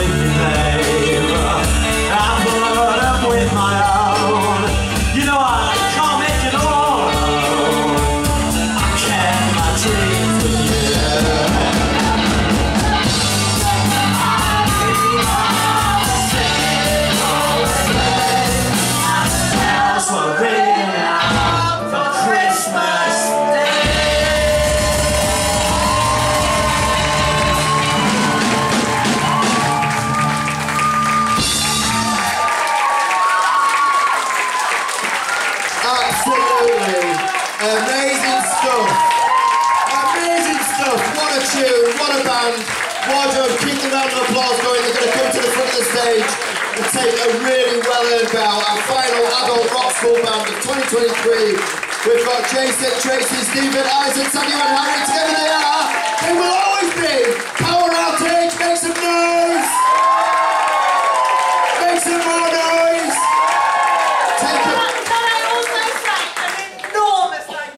winter. Round of applause going. They're going to come to the front of the stage and take a really well-earned bow. Our final adult rock school band of 2023. We've got Jason, Tracy, Stephen, Isaac, Samuel and Harry. Together they are. They will always be. Power